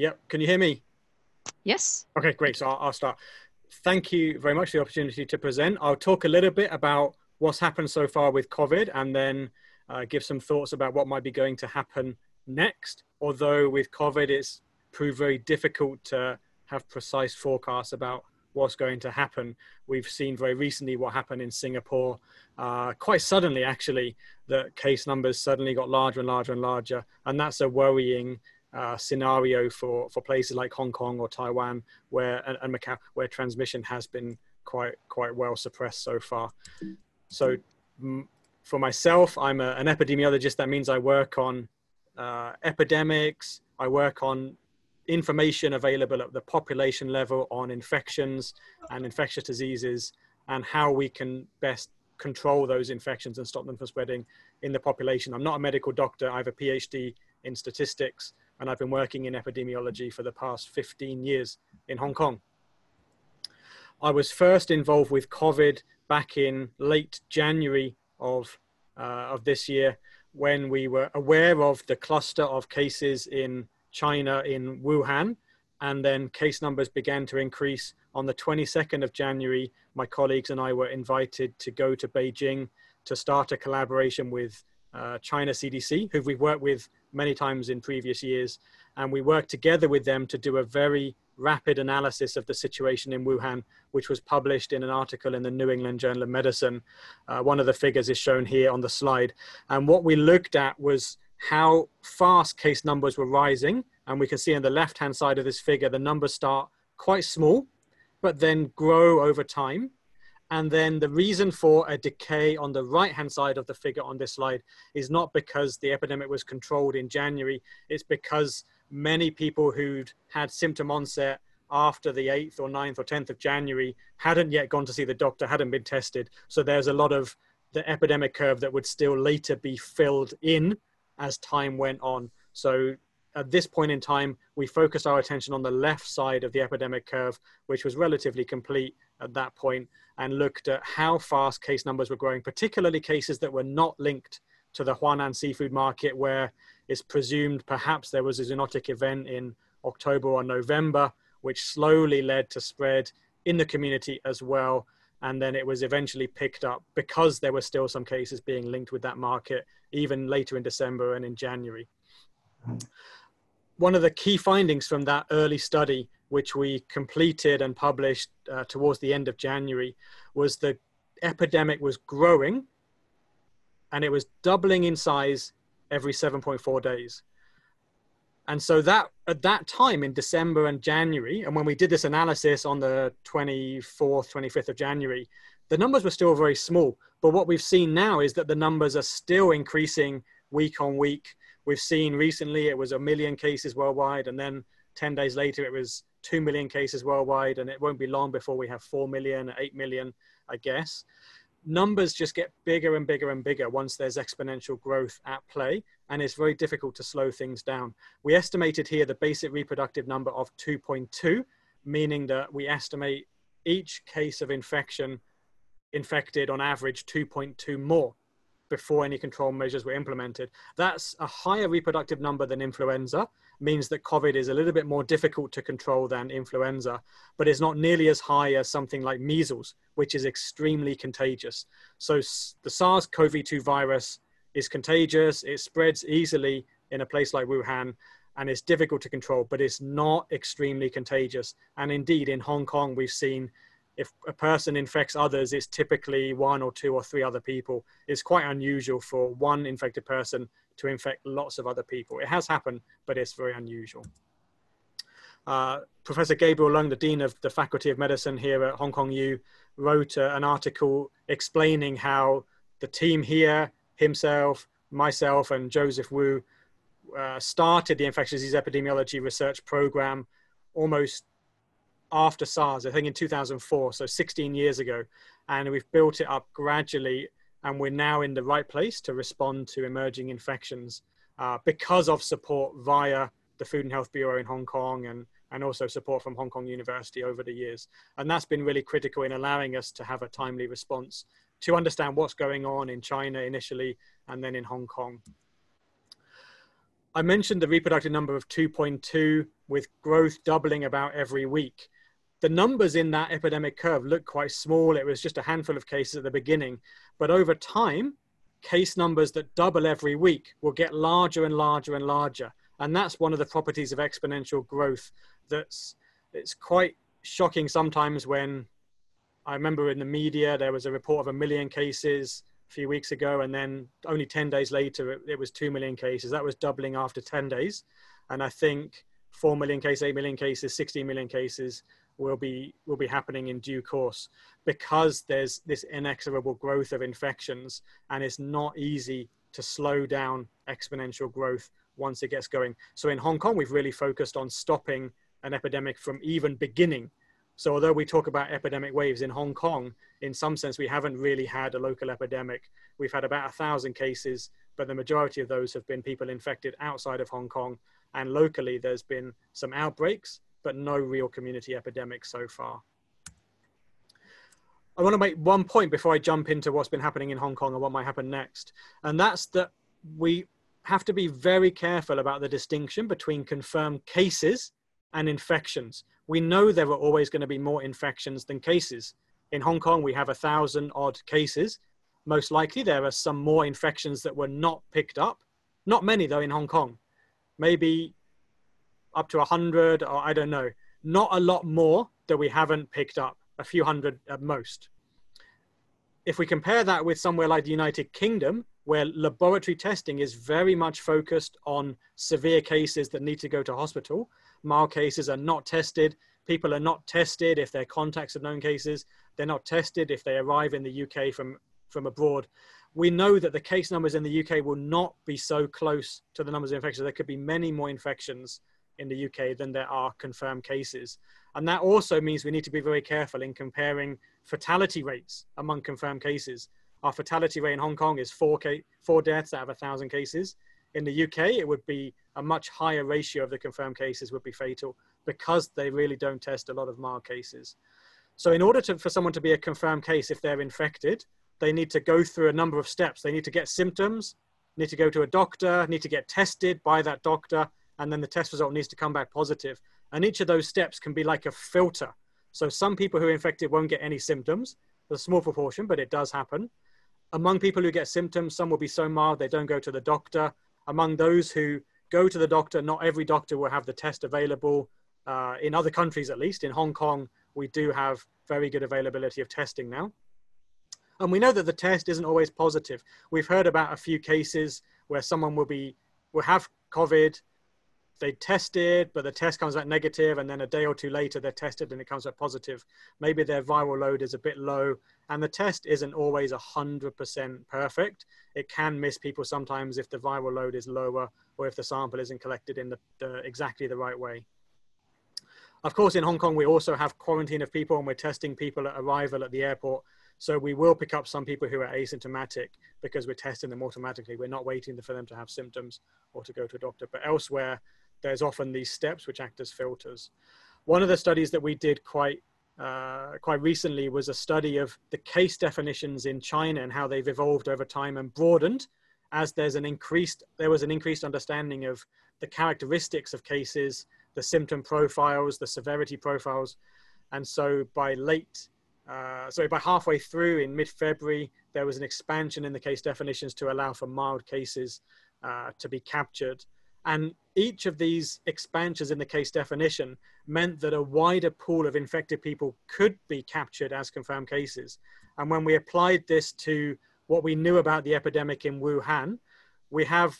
Yep. Can you hear me? Yes. Okay, great. So I'll, I'll, start. Thank you very much for the opportunity to present. I'll talk a little bit about what's happened so far with COVID and then uh, give some thoughts about what might be going to happen next. Although with COVID, it's proved very difficult to have precise forecasts about what's going to happen. We've seen very recently what happened in Singapore, uh, quite suddenly actually, that case numbers suddenly got larger and larger and larger, and that's a worrying uh, scenario for, for places like Hong Kong or Taiwan, where and, and Macau, where transmission has been quite quite well suppressed so far. So, for myself, I'm a, an epidemiologist. That means I work on uh, epidemics. I work on information available at the population level on infections and infectious diseases and how we can best control those infections and stop them from spreading in the population. I'm not a medical doctor. I have a PhD in statistics and I've been working in epidemiology for the past 15 years in Hong Kong. I was first involved with COVID back in late January of, uh, of this year when we were aware of the cluster of cases in China in Wuhan. And then case numbers began to increase. On the 22nd of January, my colleagues and I were invited to go to Beijing to start a collaboration with uh, China CDC, who we've worked with many times in previous years. And we worked together with them to do a very rapid analysis of the situation in Wuhan, which was published in an article in the New England Journal of Medicine. Uh, one of the figures is shown here on the slide. And what we looked at was how fast case numbers were rising. And we can see on the left hand side of this figure, the numbers start quite small, but then grow over time. And then the reason for a decay on the right hand side of the figure on this slide is not because the epidemic was controlled in January, it's because many people who'd had symptom onset after the 8th or 9th or 10th of January hadn't yet gone to see the doctor, hadn't been tested. So there's a lot of the epidemic curve that would still later be filled in as time went on. So at this point in time, we focused our attention on the left side of the epidemic curve, which was relatively complete at that point, and looked at how fast case numbers were growing, particularly cases that were not linked to the Huanan seafood market, where it's presumed perhaps there was a zoonotic event in October or November, which slowly led to spread in the community as well. And then it was eventually picked up because there were still some cases being linked with that market, even later in December and in January. Mm. One of the key findings from that early study, which we completed and published uh, towards the end of January, was the epidemic was growing and it was doubling in size every 7.4 days. And so that at that time in December and January, and when we did this analysis on the 24th, 25th of January, the numbers were still very small. But what we've seen now is that the numbers are still increasing week on week. We've seen recently it was a million cases worldwide, and then 10 days later it was 2 million cases worldwide, and it won't be long before we have 4 million, 8 million, I guess numbers just get bigger and bigger and bigger once there's exponential growth at play and it's very difficult to slow things down. We estimated here the basic reproductive number of 2.2, meaning that we estimate each case of infection infected on average 2.2 more before any control measures were implemented. That's a higher reproductive number than influenza, means that COVID is a little bit more difficult to control than influenza, but it's not nearly as high as something like measles, which is extremely contagious. So the SARS CoV 2 virus is contagious, it spreads easily in a place like Wuhan, and it's difficult to control, but it's not extremely contagious. And indeed, in Hong Kong, we've seen if a person infects others, it's typically one or two or three other people. It's quite unusual for one infected person to infect lots of other people. It has happened, but it's very unusual. Uh, Professor Gabriel Leung, the Dean of the Faculty of Medicine here at Hong Kong U, wrote uh, an article explaining how the team here, himself, myself, and Joseph Wu uh, started the infectious disease epidemiology research program almost after SARS, I think in 2004, so 16 years ago. And we've built it up gradually and we're now in the right place to respond to emerging infections uh, because of support via the Food and Health Bureau in Hong Kong and, and also support from Hong Kong University over the years. And that's been really critical in allowing us to have a timely response to understand what's going on in China initially and then in Hong Kong. I mentioned the reproductive number of 2.2 with growth doubling about every week. The numbers in that epidemic curve look quite small. It was just a handful of cases at the beginning. But over time, case numbers that double every week will get larger and larger and larger. And that's one of the properties of exponential growth that's it's quite shocking sometimes when I remember in the media there was a report of a million cases a few weeks ago, and then only 10 days later it, it was 2 million cases. That was doubling after 10 days. And I think 4 million cases, 8 million cases, 16 million cases will be will be happening in due course because there's this inexorable growth of infections and it's not easy to slow down exponential growth once it gets going. So in Hong Kong, we've really focused on stopping an epidemic from even beginning. So although we talk about epidemic waves in Hong Kong, in some sense, we haven't really had a local epidemic. We've had about a thousand cases, but the majority of those have been people infected outside of Hong Kong. And locally, there's been some outbreaks, but no real community epidemic so far. I want to make one point before I jump into what's been happening in Hong Kong and what might happen next. And that's that we have to be very careful about the distinction between confirmed cases and infections. We know there are always going to be more infections than cases. In Hong Kong, we have a thousand odd cases. Most likely, there are some more infections that were not picked up. Not many, though, in Hong Kong. Maybe up to 100, or I don't know. Not a lot more that we haven't picked up, a few hundred at most. If we compare that with somewhere like the United Kingdom, where laboratory testing is very much focused on severe cases that need to go to hospital, mild cases are not tested. People are not tested if they're contacts of known cases. They're not tested if they arrive in the UK from, from abroad. We know that the case numbers in the UK will not be so close to the numbers of infections. There could be many more infections in the UK than there are confirmed cases. And that also means we need to be very careful in comparing fatality rates among confirmed cases. Our fatality rate in Hong Kong is four, four deaths out of a thousand cases. In the UK, it would be a much higher ratio of the confirmed cases would be fatal because they really don't test a lot of mild cases. So in order to, for someone to be a confirmed case, if they're infected, they need to go through a number of steps. They need to get symptoms, need to go to a doctor, need to get tested by that doctor, and then the test result needs to come back positive. And each of those steps can be like a filter. So some people who are infected won't get any symptoms, a small proportion, but it does happen. Among people who get symptoms, some will be so mild they don't go to the doctor. Among those who go to the doctor, not every doctor will have the test available. Uh, in other countries, at least, in Hong Kong, we do have very good availability of testing now. And we know that the test isn't always positive. We've heard about a few cases where someone will be will have COVID, they tested, but the test comes back negative, and then a day or two later they're tested and it comes back positive. Maybe their viral load is a bit low, and the test isn't always 100% perfect. It can miss people sometimes if the viral load is lower or if the sample isn't collected in the, the exactly the right way. Of course, in Hong Kong, we also have quarantine of people and we're testing people at arrival at the airport. So we will pick up some people who are asymptomatic because we're testing them automatically. We're not waiting for them to have symptoms or to go to a doctor. But elsewhere, there's often these steps which act as filters. One of the studies that we did quite uh, quite recently was a study of the case definitions in China and how they've evolved over time and broadened as there's an increased there was an increased understanding of the characteristics of cases, the symptom profiles, the severity profiles, and so by late uh, so by halfway through in mid-February, there was an expansion in the case definitions to allow for mild cases uh, to be captured. And each of these expansions in the case definition meant that a wider pool of infected people could be captured as confirmed cases. And when we applied this to what we knew about the epidemic in Wuhan, we have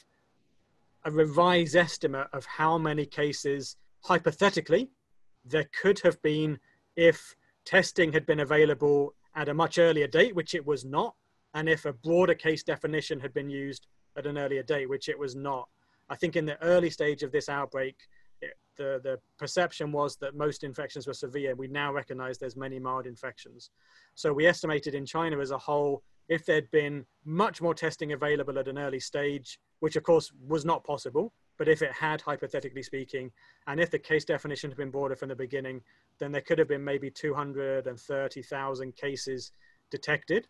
a revised estimate of how many cases, hypothetically, there could have been if testing had been available at a much earlier date, which it was not, and if a broader case definition had been used at an earlier date, which it was not. I think in the early stage of this outbreak, it, the, the perception was that most infections were severe. We now recognize there's many mild infections. So we estimated in China as a whole, if there'd been much more testing available at an early stage, which of course was not possible, but if it had, hypothetically speaking, and if the case definition had been broader from the beginning, then there could have been maybe 230,000 cases detected.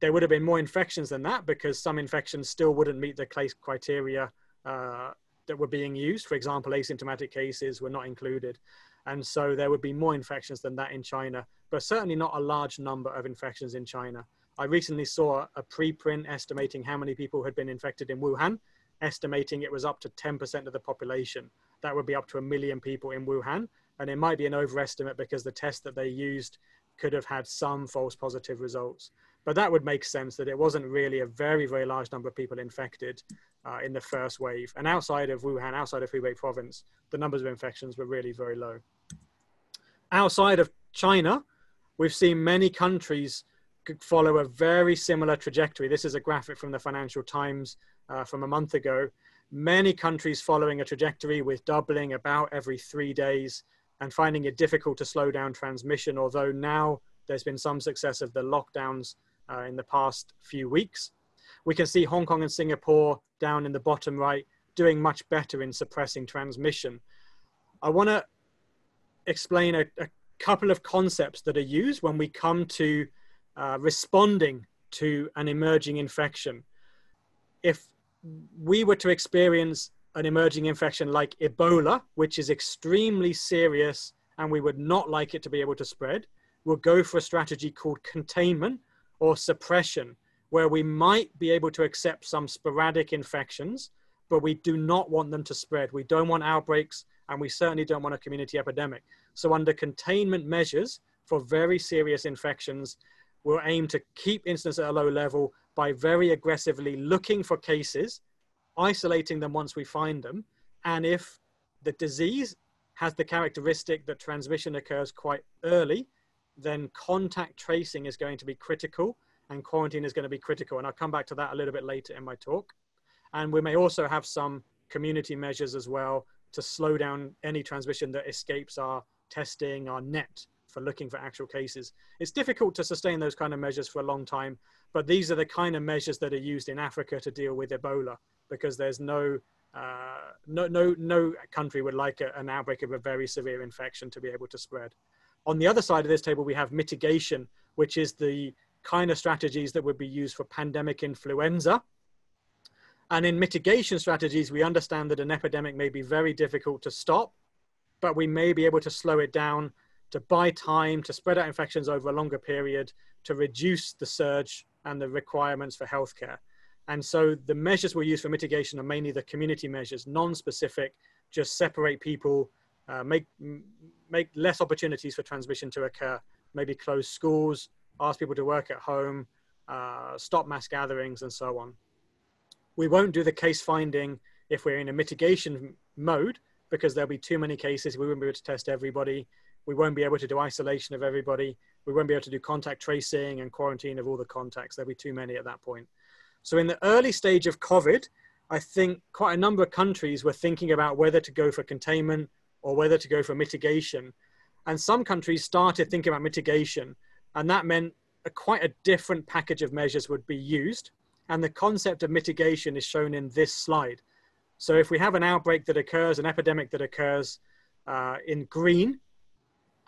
There would have been more infections than that because some infections still wouldn't meet the case criteria uh, that were being used. For example, asymptomatic cases were not included. And so there would be more infections than that in China, but certainly not a large number of infections in China. I recently saw a preprint estimating how many people had been infected in Wuhan, estimating it was up to 10% of the population. That would be up to a million people in Wuhan. And it might be an overestimate because the test that they used could have had some false positive results. But that would make sense that it wasn't really a very, very large number of people infected uh, in the first wave. And outside of Wuhan, outside of Hubei province, the numbers of infections were really very low. Outside of China, we've seen many countries follow a very similar trajectory. This is a graphic from the Financial Times uh, from a month ago. Many countries following a trajectory with doubling about every three days and finding it difficult to slow down transmission, although now there's been some success of the lockdowns uh, in the past few weeks. We can see Hong Kong and Singapore down in the bottom right doing much better in suppressing transmission. I want to explain a, a, couple of concepts that are used when we come to uh, responding to an emerging infection. If we were to experience an emerging infection like Ebola, which is extremely serious and we would not like it to be able to spread, we'll go for a strategy called containment or suppression, where we might be able to accept some sporadic infections, but we do not want them to spread. We don't want outbreaks, and we certainly don't want a community epidemic. So, under containment measures for very serious infections, we'll aim to keep incidence at a low level by very aggressively looking for cases, isolating them once we find them, and if the disease has the characteristic that transmission occurs quite early, then contact tracing is going to be critical and quarantine is going to be critical. And I'll come back to that a little bit later in my talk. And we may also have some community measures as well to slow down any transmission that escapes our testing, our net for looking for actual cases. It's difficult to sustain those kind of measures for a long time, but these are the kind of measures that are used in Africa to deal with Ebola because there's no uh, no, no, no country would like a, an outbreak of a very severe infection to be able to spread. On the other side of this table, we have mitigation, which is the kind of strategies that would be used for pandemic influenza. And in mitigation strategies, we understand that an epidemic may be very difficult to stop, but we may be able to slow it down to buy time, to spread out infections over a longer period, to reduce the surge and the requirements for healthcare. And so the measures we use for mitigation are mainly the community measures, non-specific, just separate people, uh, make, make less opportunities for transmission to occur, maybe close schools, ask people to work at home, uh, stop mass gatherings and so on. We won't do the case finding if we're in a mitigation mode because there'll be too many cases. We won't be able to test everybody. We won't be able to do isolation of everybody. We won't be able to do contact tracing and quarantine of all the contacts. There'll be too many at that point. So in the early stage of COVID, I think quite a number of countries were thinking about whether to go for containment or whether to go for mitigation. And some countries started thinking about mitigation, and that meant a, quite a different package of measures would be used. And the concept of mitigation is shown in this slide. So if we have an outbreak that occurs, an epidemic that occurs uh, in green,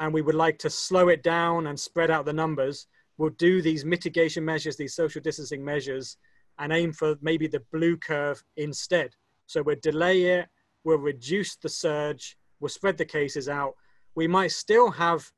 and we would like to slow it down and spread out the numbers, we'll do these mitigation measures, these social distancing measures, and aim for maybe the blue curve instead. So we'll delay it, we'll reduce the surge, we'll spread the cases out. We might still have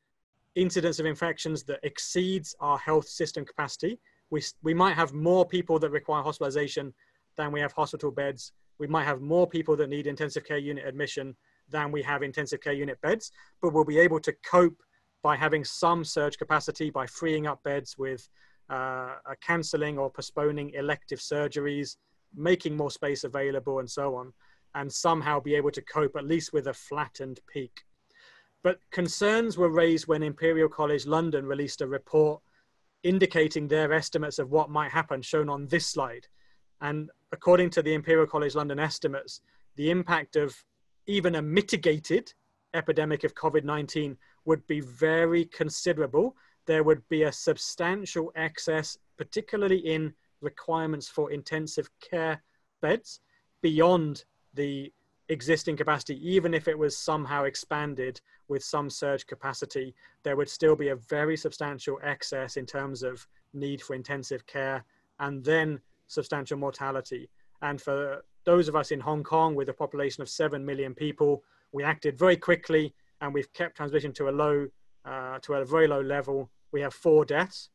incidence of infections that exceeds our health system capacity. We, we might have more people that require hospitalization than we have hospital beds. We might have more people that need intensive care unit admission than we have intensive care unit beds, but we'll be able to cope by having some surge capacity by freeing up beds with uh, cancelling or postponing elective surgeries, making more space available, and so on, and somehow be able to cope at least with a flattened peak. But concerns were raised when Imperial College London released a report indicating their estimates of what might happen, shown on this slide. And according to the Imperial College London estimates, the impact of even a mitigated epidemic of COVID 19 would be very considerable there would be a substantial excess, particularly in requirements for intensive care beds beyond the existing capacity, even if it was somehow expanded with some surge capacity, there would still be a very substantial excess in terms of need for intensive care and then substantial mortality. And for those of us in Hong Kong with a population of 7 million people, we acted very quickly and we've kept transmission to a low, uh, to a very low level. We have four deaths.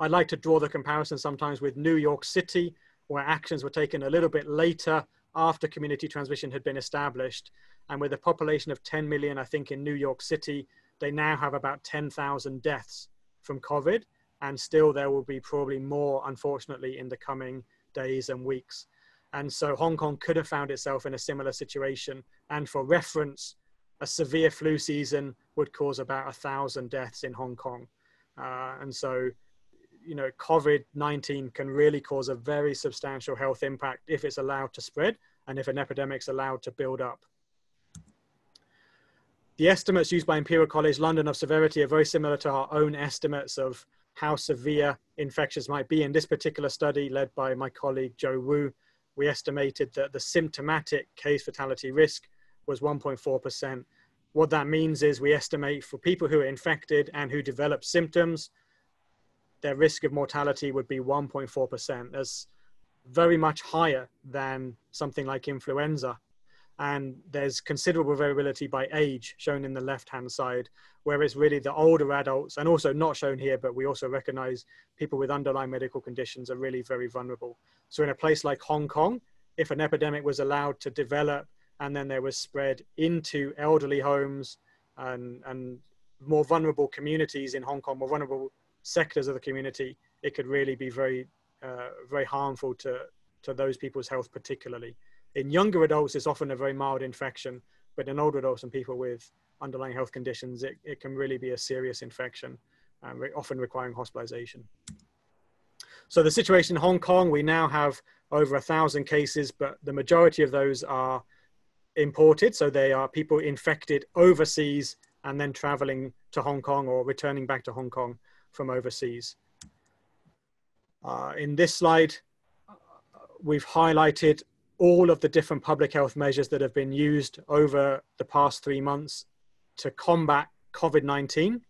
I'd like to draw the comparison sometimes with New York City, where actions were taken a little bit later after community transmission had been established. And with a population of 10 million, I think in New York City, they now have about 10,000 deaths from COVID. And still there will be probably more, unfortunately, in the coming days and weeks. And so Hong Kong could have found itself in a similar situation. And for reference, a severe flu season would cause about a thousand deaths in Hong Kong. Uh, and so you know, COVID-19 can really cause a very substantial health impact if it's allowed to spread and if an epidemic's allowed to build up. The estimates used by Imperial College London of severity are very similar to our own estimates of how severe infections might be. In this particular study led by my colleague Joe Wu, we estimated that the symptomatic case fatality risk was 1.4%. What that means is we estimate for people who are infected and who develop symptoms, their risk of mortality would be 1.4%. That's very much higher than something like influenza. And there's considerable variability by age shown in the left hand side, where it's really the older adults, and also not shown here, but we also recognize people with underlying medical conditions are really very vulnerable. So, in a place like Hong Kong, if an epidemic was allowed to develop and then there was spread into elderly homes and, and more vulnerable communities in Hong Kong, more vulnerable sectors of the community, it could really be very, uh, very harmful to, to those people's health particularly. In younger adults, it's often a very mild infection, but in older adults and people with underlying health conditions, it, it can really be a serious infection, um, often requiring hospitalization. So the situation in Hong Kong, we now have over a thousand cases, but the majority of those are imported. So they are people infected overseas and then traveling to Hong Kong or returning back to Hong Kong from overseas. Uh, in this slide, we've highlighted all of the different public health measures that have been used over the past three months to combat COVID-19.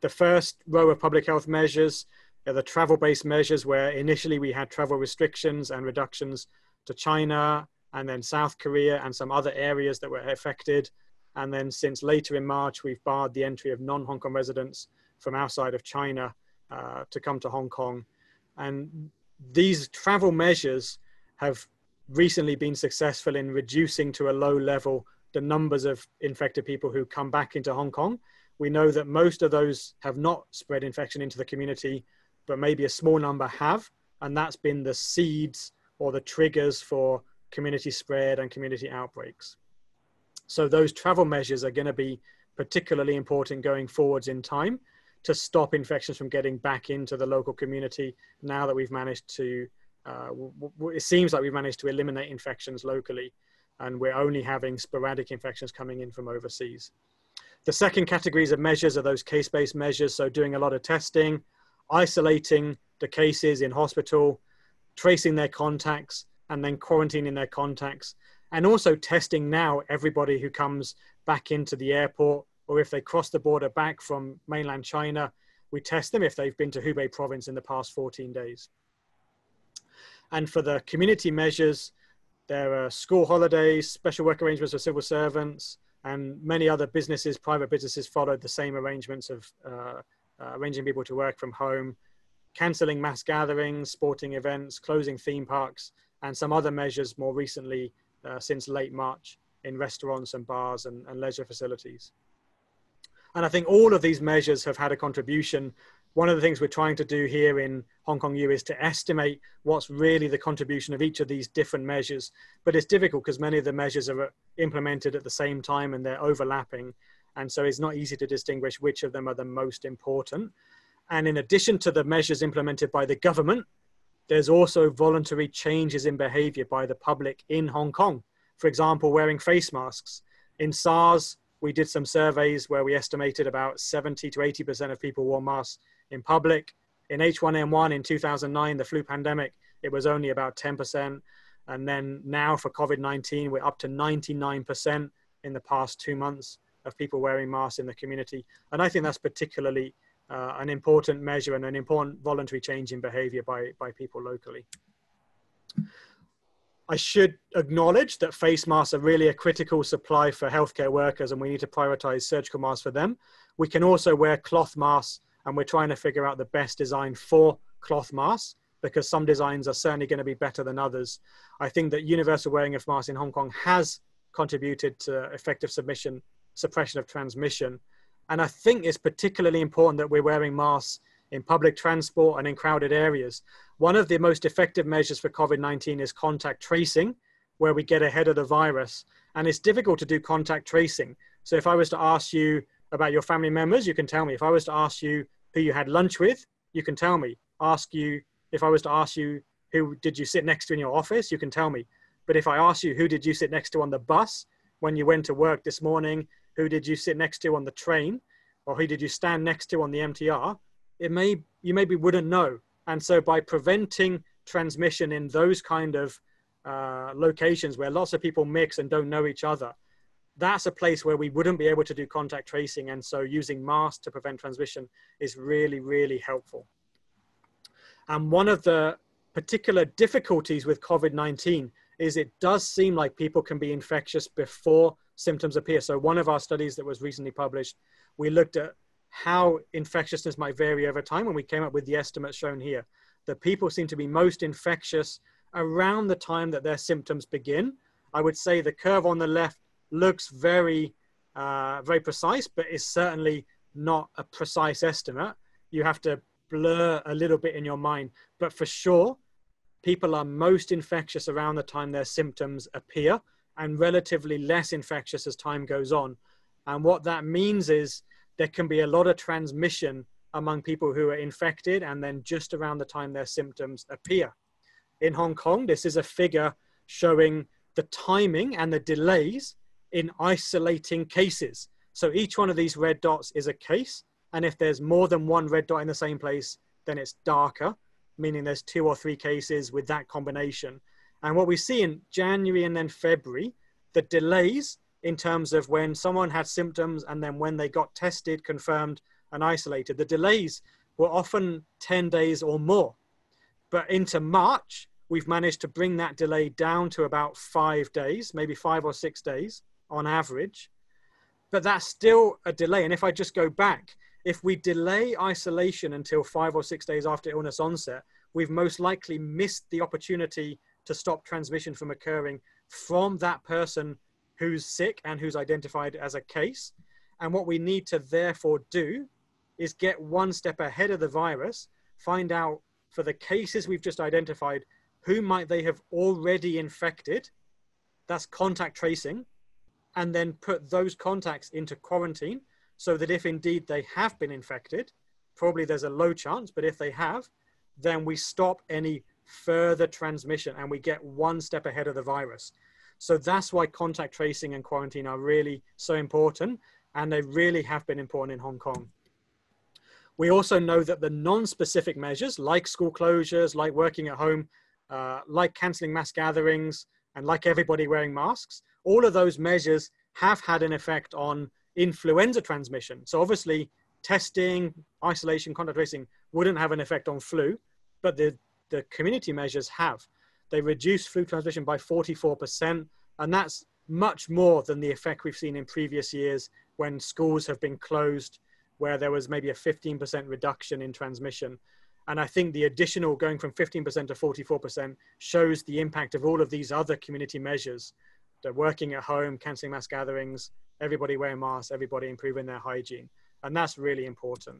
The first row of public health measures are the travel-based measures where initially we had travel restrictions and reductions to China and then South Korea and some other areas that were affected. And then since later in March, we've barred the entry of non-Hong Kong residents from outside of China uh, to come to Hong Kong. And these travel measures have recently been successful in reducing to a low level the numbers of infected people who come back into Hong Kong. We know that most of those have not spread infection into the community, but maybe a small number have. And that's been the seeds or the triggers for community spread and community outbreaks. So those travel measures are going to be particularly important going forwards in time to stop infections from getting back into the local community now that we've managed to uh, it seems like we've managed to eliminate infections locally and we're only having sporadic infections coming in from overseas. The second categories of measures are those case-based measures, so doing a lot of testing, isolating the cases in hospital, tracing their contacts, and then quarantining their contacts, and also testing now everybody who comes back into the airport or if they cross the border back from mainland China, we test them if they've been to Hubei province in the past 14 days. And for the community measures, there are school holidays, special work arrangements for civil servants, and many other businesses, private businesses followed the same arrangements of uh, uh, arranging people to work from home, cancelling mass gatherings, sporting events, closing theme parks, and some other measures more recently uh, since late March in restaurants and bars and, and leisure facilities. And I think all of these measures have had a contribution. One of the things we're trying to do here in Hong Kong U is to estimate what's really the contribution of each of these different measures. But it's difficult because many of the measures are implemented at the same time and they're overlapping. And so it's not easy to distinguish which of them are the most important. And in addition to the measures implemented by the government, there's also voluntary changes in behavior by the public in Hong Kong. For example, wearing face masks. In SARS, we did some surveys where we estimated about 70 to 80% of people wore masks in public. In H1N1 in 2009, the flu pandemic, it was only about 10%. And then now for COVID 19, we're up to 99% in the past two months of people wearing masks in the community. And I think that's particularly uh, an important measure and an important voluntary change in behavior by, by people locally. I should acknowledge that face masks are really a critical supply for healthcare workers and we need to prioritize surgical masks for them. We can also wear cloth masks and we're trying to figure out the best design for cloth masks because some designs are certainly going to be better than others. I think that universal wearing of masks in Hong Kong has contributed to effective submission, suppression of transmission. And I think it's particularly important that we're wearing masks in public transport and in crowded areas. One of the most effective measures for COVID 19 is contact tracing, where we get ahead of the virus. And it's difficult to do contact tracing. So if I was to ask you about your family members, you can tell me. If I was to ask you who you had lunch with, you can tell me. Ask you, if I was to ask you who did you sit next to in your office, you can tell me. But if I ask you who did you sit next to on the bus when you went to work this morning, who did you sit next to on the train, or who did you stand next to on the MTR, it may you maybe wouldn't know. And so by preventing transmission in those kind of uh, locations where lots of people mix and don't know each other, that's a place where we wouldn't be able to do contact tracing. And so using masks to prevent transmission is really, really helpful. And one of the particular difficulties with COVID-19 is it does seem like people can be infectious before symptoms appear. So one of our studies that was recently published, we looked at how infectiousness might vary over time and we came up with the estimates shown here that people seem to be most infectious around the time that their symptoms begin. I would say the curve on the left looks very, uh, very precise, but is certainly not a precise estimate. You have to blur a little bit in your mind, but for sure, people are most infectious around the time their symptoms appear and relatively less infectious as time goes on. And what that means is there can be a lot of transmission among people who are infected and then just around the time their symptoms appear. In Hong Kong, this is a figure showing the timing and the delays in isolating cases. So each one of these red dots is a case. And if there's more than one red dot in the same place, then it's darker, meaning there's two or three cases with that combination. And what we see in January and then February, the delays in terms of when someone had symptoms and then when they got tested, confirmed, and isolated. The delays were often 10 days or more. But into March, we've managed to bring that delay down to about five days, maybe five or six days on average. But that's still a delay. And if I just go back, if we delay isolation until five or six days after illness onset, we've most likely missed the opportunity to stop transmission from occurring from that person who's sick and who's identified as a case. And what we need to therefore do is get one step ahead of the virus, find out for the cases we've just identified, who might they have already infected? That's contact tracing. And then put those contacts into quarantine so that if indeed they have been infected, probably there's a low chance, but if they have, then we stop any further transmission and we get one step ahead of the virus. So that's why contact tracing and quarantine are really so important, and they really have been important in Hong Kong. We also know that the non-specific measures, like school closures, like working at home, uh, like cancelling mass gatherings, and like everybody wearing masks, all of those measures have had an effect on influenza transmission. So obviously, testing, isolation, contact tracing wouldn't have an effect on flu, but the, the community measures have. They reduced flu transmission by 44%, and that's much more than the effect we've seen in previous years when schools have been closed, where there was maybe a 15% reduction in transmission. And I think the additional going from 15% to 44% shows the impact of all of these other community measures. The working at home, cancelling mass gatherings, everybody wearing masks, everybody improving their hygiene. And that's really important.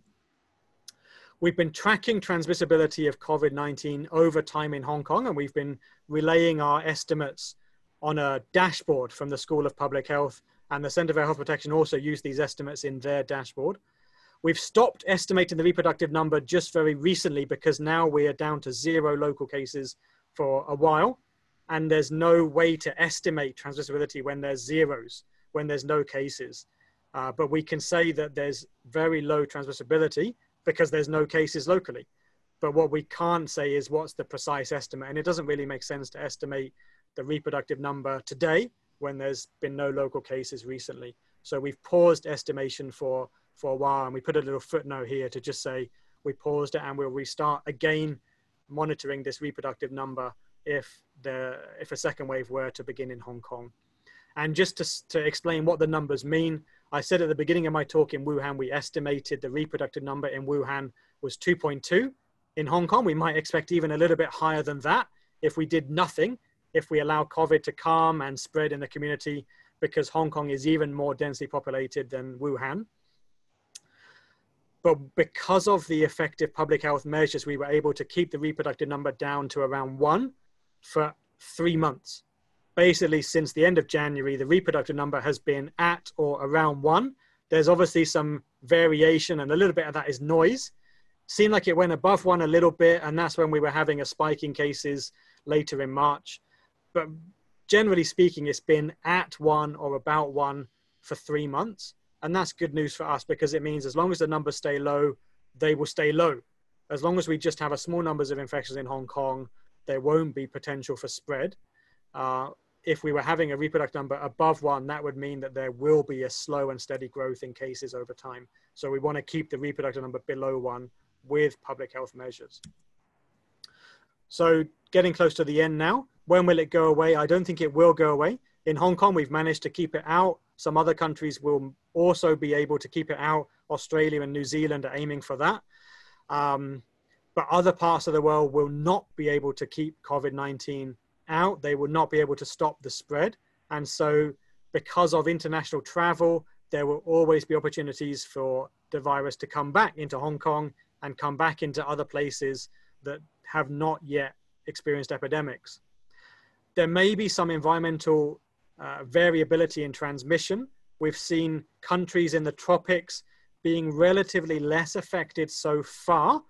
We've been tracking transmissibility of COVID-19 over time in Hong Kong, and we've been relaying our estimates on a dashboard from the School of Public Health, and the Centre for Health Protection also use these estimates in their dashboard. We've stopped estimating the reproductive number just very recently because now we are down to zero local cases for a while, and there's no way to estimate transmissibility when there's zeros, when there's no cases. Uh, but we can say that there's very low transmissibility because there's no cases locally. But what we can't say is what's the precise estimate. And it doesn't really make sense to estimate the reproductive number today when there's been no local cases recently. So we've paused estimation for, for a while and we put a little footnote here to just say we paused it and we'll restart again monitoring this reproductive number if the if a second wave were to begin in Hong Kong. And just to, to explain what the numbers mean, I said at the beginning of my talk in Wuhan, we estimated the reproductive number in Wuhan was 2.2. In Hong Kong, we might expect even a little bit higher than that if we did nothing, if we allow COVID to calm and spread in the community, because Hong Kong is even more densely populated than Wuhan. But because of the effective public health measures, we were able to keep the reproductive number down to around one for three months. Basically, since the end of January, the reproductive number has been at or around one. There's obviously some variation, and a little bit of that is noise. Seemed like it went above one a little bit, and that's when we were having a spike in cases later in March. But generally speaking, it's been at one or about one for three months. And that's good news for us because it means as long as the numbers stay low, they will stay low. As long as we just have a small numbers of infections in Hong Kong, there won't be potential for spread. Uh, if we were having a reproductive number above one, that would mean that there will be a slow and steady growth in cases over time. So we want to keep the reproductive number below one with public health measures. So getting close to the end now. When will it go away? I don't think it will go away. In Hong Kong, we've managed to keep it out. Some other countries will also be able to keep it out. Australia and New Zealand are aiming for that. Um, but other parts of the world will not be able to keep COVID 19 out. They will not be able to stop the spread. And so, because of international travel, there will always be opportunities for the virus to come back into Hong Kong and come back into other places that have not yet experienced epidemics. There may be some environmental uh, variability in transmission. We've seen countries in the tropics being relatively less affected so far,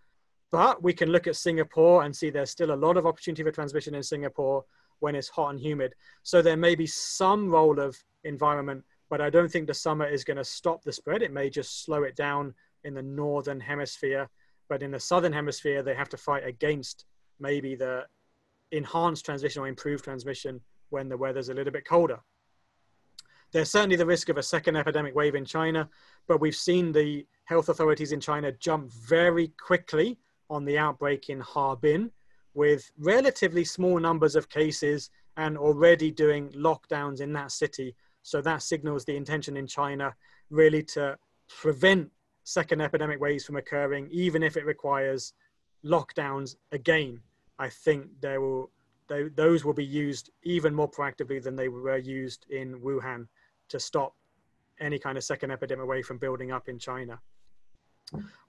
but we can look at Singapore and see there's still a lot of opportunity for transmission in Singapore when it's hot and humid. So there may be some role of environment, but I don't think the summer is going to stop the spread. It may just slow it down in the northern hemisphere, but in the southern hemisphere, they have to fight against maybe the enhanced transmission or improved transmission when the weather's a little bit colder. There's certainly the risk of a second epidemic wave in China, but we've seen the health authorities in China jump very quickly on the outbreak in Harbin with relatively small numbers of cases and already doing lockdowns in that city. So that signals the intention in China really to prevent second epidemic waves from occurring, even if it requires lockdowns again. I think will they, those will be used even more proactively than they were used in Wuhan to stop any kind of second epidemic wave from building up in China.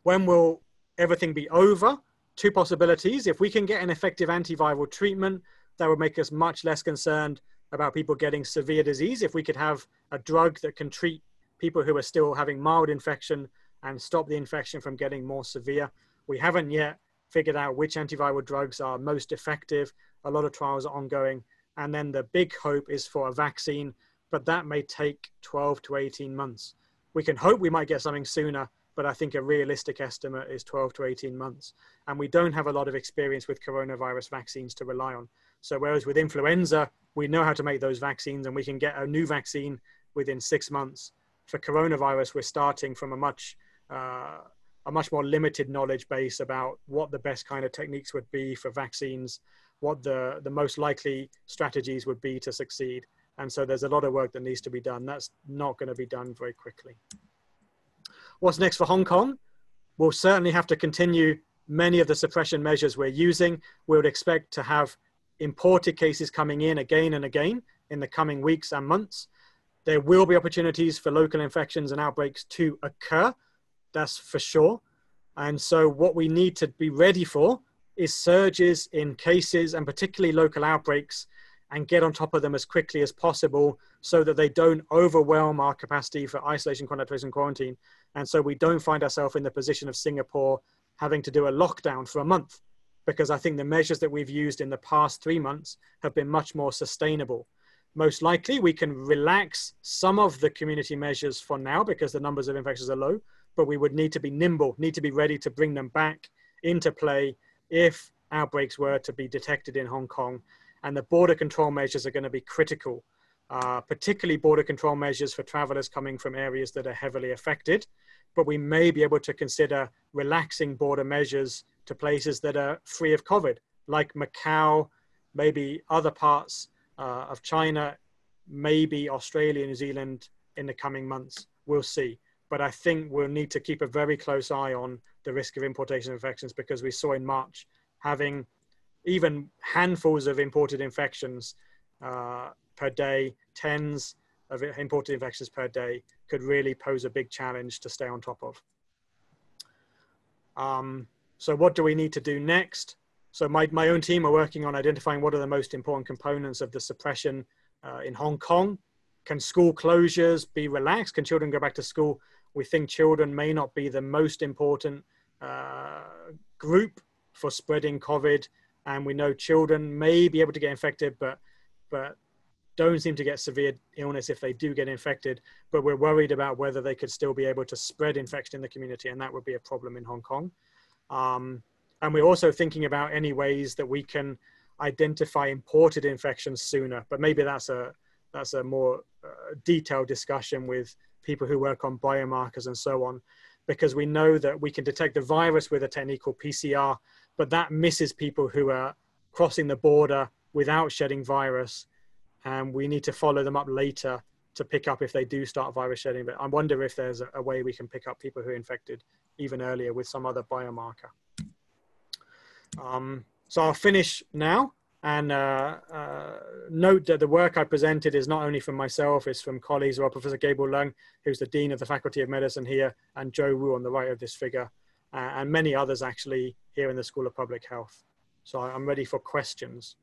When will everything be over? Two possibilities. If we can get an effective antiviral treatment, that would make us much less concerned about people getting severe disease. If we could have a drug that can treat people who are still having mild infection and stop the infection from getting more severe. We haven't yet figured out which antiviral drugs are most effective. A lot of trials are ongoing. And then the big hope is for a vaccine, but that may take 12 to 18 months. We can hope we might get something sooner, but I think a realistic estimate is 12 to 18 months. And we don't have a lot of experience with coronavirus vaccines to rely on. So, whereas with influenza, we know how to make those vaccines and we can get a new vaccine within six months. For coronavirus, we're starting from a much uh, a much more limited knowledge base about what the best kind of techniques would be for vaccines, what the, the most likely strategies would be to succeed. And so there's a lot of work that needs to be done. That's not going to be done very quickly. What's next for Hong Kong? We'll certainly have to continue many of the suppression measures we're using. We would expect to have imported cases coming in again and again in the coming weeks and months. There will be opportunities for local infections and outbreaks to occur that's for sure. And so, what we need to be ready for is surges in cases and particularly local outbreaks and get on top of them as quickly as possible so that they don't overwhelm our capacity for isolation, contact tracing, and quarantine. And so we don't find ourselves in the position of Singapore having to do a lockdown for a month, because I think the measures that we've used in the past three months have been much more sustainable. Most likely, we can relax some of the community measures for now because the numbers of infections are low, but we would need to be nimble, need to be ready to bring them back into play if outbreaks were to be detected in Hong Kong. And the border control measures are going to be critical, particularly border control measures for travelers coming from areas that are heavily affected. But we may be able to consider relaxing border measures to places that are free of COVID, like Macau, maybe other parts uh, of China, maybe Australia, New Zealand in the coming months. We'll see. But I think we'll need to keep a very close eye on the risk of importation infections because we saw in March having even handfuls of imported infections uh, per day, tens of imported infections per day could really pose a big challenge to stay on top of. Um, so what do we need to do next? So my, my own team are working on identifying what are the most important components of the suppression uh, in Hong Kong. Can school closures be relaxed? Can children go back to school? We think children may not be the most important uh, group for spreading COVID. And we know children may be able to get infected, but, but don't seem to get severe illness if they do get infected. But we're worried about whether they could still be able to spread infection in the community. And that would be a problem in Hong Kong. Um, and we're also thinking about any ways that we can identify imported infections sooner. But maybe that's a that's a more uh, detailed discussion with people who work on biomarkers and so on, because we know that we can detect the virus with a technique called PCR, but that misses people who are crossing the border without shedding virus, and we need to follow them up later to pick up if they do start virus shedding. But I wonder if there's a, a way we can pick up people who are infected even earlier with some other biomarker. Um, so I'll finish now and uh, uh, note that the work I presented is not only from myself, it's from colleagues, well, Professor Gabriel Leung, who's the Dean of the Faculty of Medicine here, and Joe Wu on the right of this figure, uh, and many others actually here in the School of Public Health. So I'm ready for questions,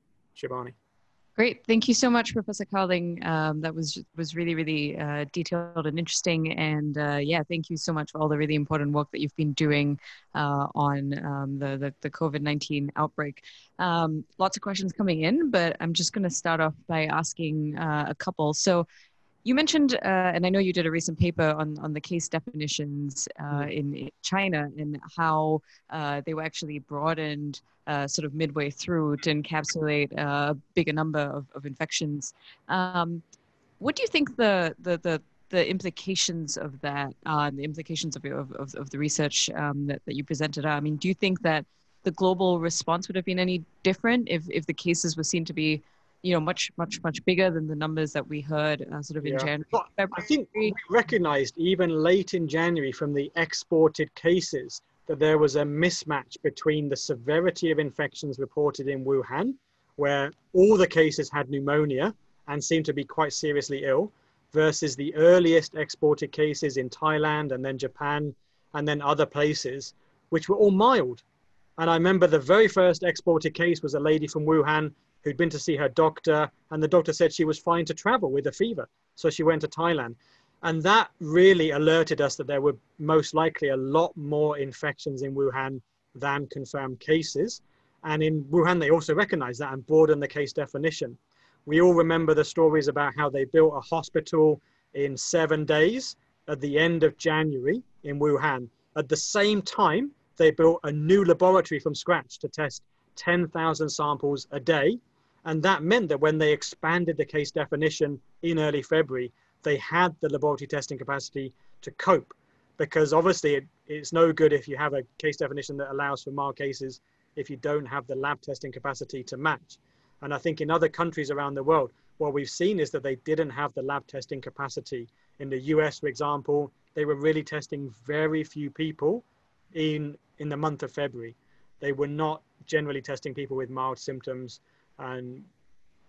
Great, thank you so much, Professor Cowling. Um, that was was really, really uh, detailed and interesting. And uh, yeah, thank you so much for all the really important work that you've been doing uh, on um, the the, the COVID nineteen outbreak. Um, lots of questions coming in, but I'm just going to start off by asking uh, a couple. So you mentioned, uh, and I know you did a recent paper on, on the case definitions uh, mm-hmm. in, in, China and how uh, they were actually broadened uh, sort of midway through to encapsulate a bigger number of, of infections. Um, what do you think the, the, the, the implications of that, uh, the implications of, of, of the research um, that, that you presented are? I mean, do you think that the global response would have been any different if, if the cases were seen to be you know much much much bigger than the numbers that we heard uh, sort of in yeah. January. But I think we recognized even late in January from the exported cases that there was a mismatch between the severity of infections reported in Wuhan, where all the cases had pneumonia and seemed to be quite seriously ill, versus the earliest exported cases in Thailand and then Japan and then other places, which were all mild. And I remember the very first exported case was a lady from Wuhan who'd been to see her doctor, and the doctor said she was fine to travel with a fever. So she went to Thailand. And that really alerted us that there were most likely a lot more infections in Wuhan than confirmed cases. And in Wuhan, they also recognized that and broadened the case definition. We all remember the stories about how they built a hospital in seven days at the end of January in Wuhan. At the same time, they built a new laboratory from scratch to test 10,000 samples a day and that meant that when they expanded the case definition in early February, they had the laboratory testing capacity to cope. Because obviously, it, it's no good if you have a case definition that allows for mild cases if you don't have the lab testing capacity to match. And I think in other countries around the world, what we've seen is that they didn't have the lab testing capacity. In the US, for example, they were really testing very few people in, in the month of February. They were not generally testing people with mild symptoms and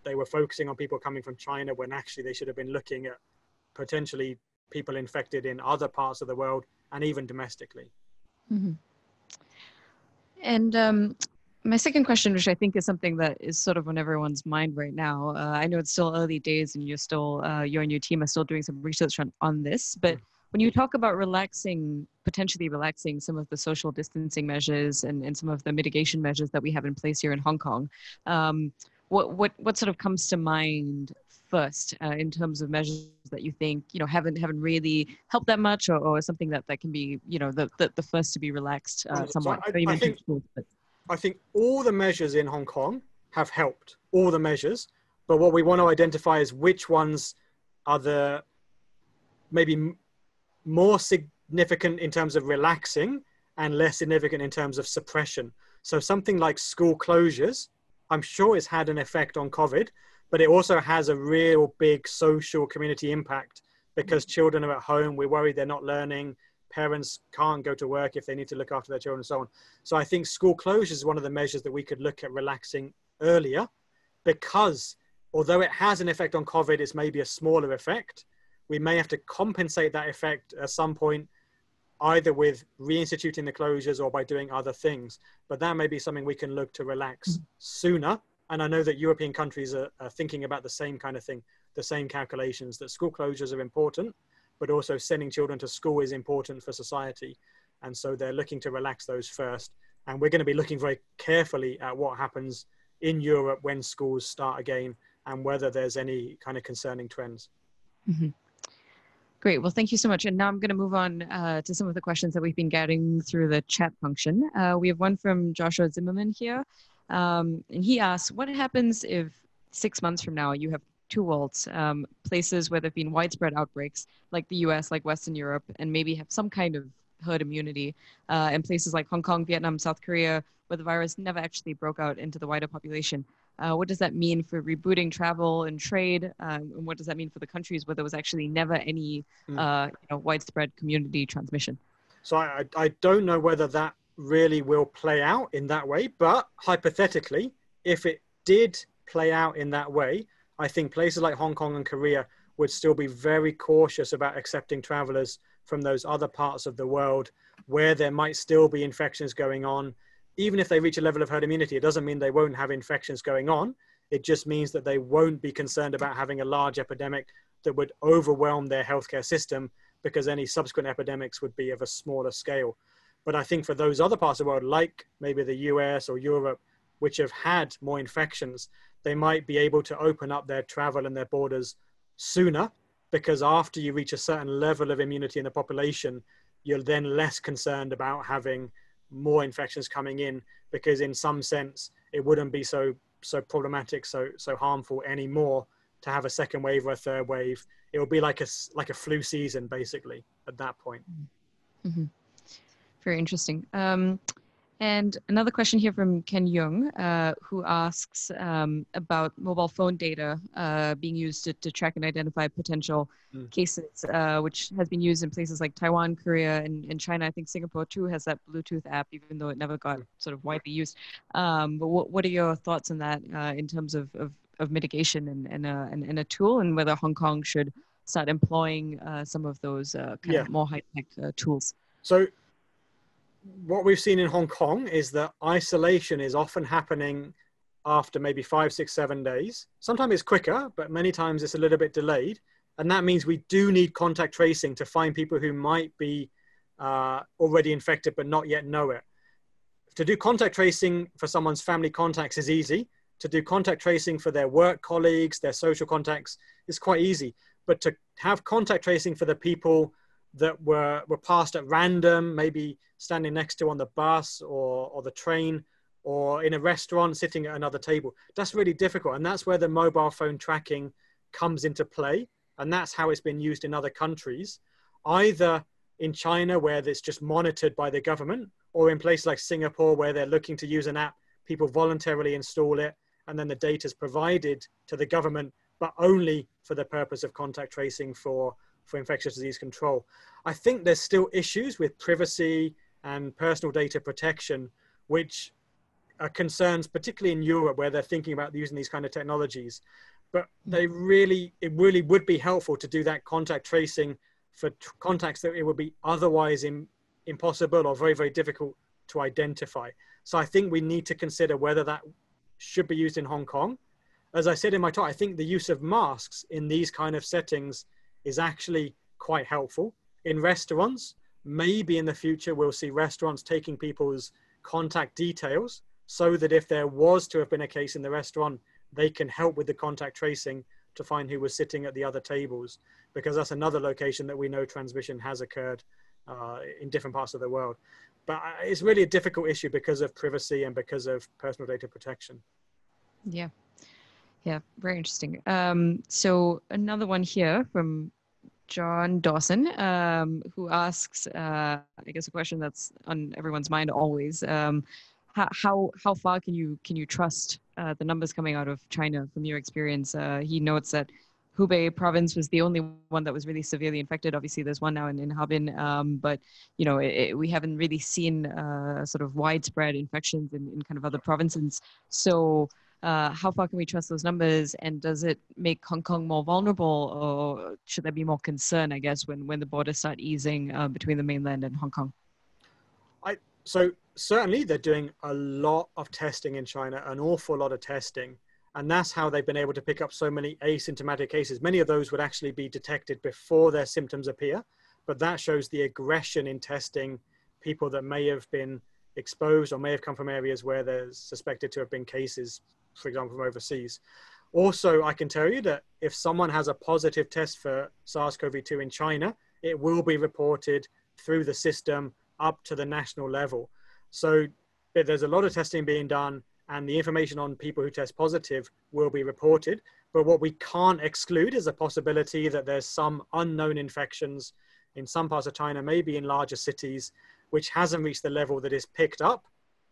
they were focusing on people coming from China when actually they should have been looking at potentially people infected in other parts of the world and even domestically. Mm-hmm. And um, my second question, which I think is something that is sort of on everyone's mind right now, uh, I know it's still early days and you're still, uh, you and your team are still doing some research on, on this, but mm-hmm. When you talk about relaxing, potentially relaxing some of the social distancing measures and, and some of the mitigation measures that we have in place here in Hong Kong, um, what, what, what sort of comes to mind first uh, in terms of measures that you think you know haven't haven't really helped that much or, or something that that can be you know the the, the first to be relaxed uh, somewhat? So I, I, think, I think all the measures in hong kong have helped all the measures but what we want to identify is which ones are the maybe more significant in terms of relaxing and less significant in terms of suppression so something like school closures I'm sure it's had an effect on COVID, but it also has a real big social community impact because children are at home. We're worried they're not learning. Parents can't go to work if they need to look after their children and so on. So I think school closures is one of the measures that we could look at relaxing earlier because although it has an effect on COVID, it's maybe a smaller effect. We may have to compensate that effect at some point, either with reinstituting the closures or by doing other things. But that may be something we can look to relax sooner. And I know that European countries are, are thinking about the same kind of thing, the same calculations that school closures are important, but also sending children to school is important for society. And so they're looking to relax those first. And we're going to be looking very carefully at what happens in Europe when schools start again and whether there's any kind of concerning trends. Mm-hmm. Great. Well, thank you so much. And now I'm going to move on uh, to some of the questions that we've been getting through the chat function. Uh, we have one from Joshua Zimmerman here. Um, and he asks, what happens if six months from now you have two worlds, um, places where there have been widespread outbreaks, like the US, like Western Europe, and maybe have some kind of herd immunity, uh, and places like Hong Kong, Vietnam, South Korea, where the virus never actually broke out into the wider population? Uh, what does that mean for rebooting travel and trade? Um, and what does that mean for the countries where there was actually never any mm. uh, you know, widespread community transmission? So I, I don't know whether that really will play out in that way, but hypothetically, if it did play out in that way, I think places like Hong Kong and Korea would still be very cautious about accepting travelers from those other parts of the world where there might still be infections going on even if they reach a level of herd immunity, it doesn't mean they won't have infections going on. It just means that they won't be concerned about having a large epidemic that would overwhelm their healthcare system because any subsequent epidemics would be of a smaller scale. But I think for those other parts of the world, like maybe the US or Europe, which have had more infections, they might be able to open up their travel and their borders sooner because after you reach a certain level of immunity in the population, you're then less concerned about having more infections coming in because in some sense it wouldn't be so so problematic so so harmful anymore to have a second wave or a third wave. It will be like a like a flu season basically at that point. Mm-hmm. very interesting. Um, and another question here from Ken Young, uh, who asks um, about mobile phone data uh, being used to, to, track and identify potential mm. cases, uh, which has been used in places like Taiwan, Korea, and, and, China. I think Singapore too has that Bluetooth app, even though it never got hmm. sort of widely used. Um, but what, what are your thoughts on that uh, in terms of, of, of mitigation and, and, a, and, and, a tool, and whether Hong Kong should start employing uh, some of those uh, kind yeah. of more high tech tools? So what we've seen in Hong Kong is that isolation is often happening after maybe five, six, seven days. Sometimes it's quicker, but many times it's a little bit delayed. And that means we do need contact tracing to find people who might be uh, already infected but not yet know it. To do contact tracing for someone's family contacts is easy. To do contact tracing for their work colleagues, their social contacts is quite easy. But to have contact tracing for the people that were, were passed at random, maybe standing next to on the bus or, or the train or in a restaurant sitting at another table. That's really difficult. And that's where the mobile phone tracking comes into play. And that's how it's been used in other countries, either in China, where it's just monitored by the government, or in places like Singapore, where they're looking to use an app, people voluntarily install it, and then the data is provided to the government, but only for the purpose of contact tracing for for infectious disease control. I think there's still issues with privacy and personal data protection, which are concerns, particularly in Europe, where they're thinking about using these kind of technologies. But they really, it really would be helpful to do that contact tracing for t- contacts that it would be otherwise in, impossible or very, very difficult to identify. So I think we need to consider whether that should be used in Hong Kong. As I said in my talk, I think the use of masks in these kind of settings is actually quite helpful. In restaurants, maybe in the future we'll see restaurants taking people's contact details so that if there was to have been a case in the restaurant, they can help with the contact tracing to find who was sitting at the other tables, because that's another location that we know transmission has occurred uh, in different parts of the world. But uh, it's really a difficult issue because of privacy and because of personal data protection. Yeah. Yeah, very interesting. Um, so another one here from John Dawson, um, who asks, uh, I guess, a question that's on everyone's mind always. Um, how, how, how far can you, can you trust uh, the numbers coming out of China from your experience? Uh, he notes that Hubei province was the only one that was really severely infected. Obviously, there's one now in, in Harbin, um, but you know it, it, we haven't really seen uh, sort of widespread infections in, in kind of other provinces. So, uh, how far can we trust those numbers? And does it make Hong Kong more vulnerable, or should there be more concern? I guess when when the borders start easing uh, between the mainland and Hong Kong. I so certainly they're doing a lot of testing in China, an awful lot of testing. And that's how they've been able to pick up so many asymptomatic cases. Many of those would actually be detected before their symptoms appear, but that shows the aggression in testing people that may have been exposed or may have come from areas where there's suspected to have been cases, for example, from overseas. Also, I can tell you that if someone has a positive test for SARS CoV 2 in China, it will be reported through the system up to the national level. So there's a lot of testing being done and the information on people who test positive will be reported. But what we can't exclude is a possibility that there's some unknown infections in some parts of China, maybe in larger cities, which hasn't reached the level that is picked up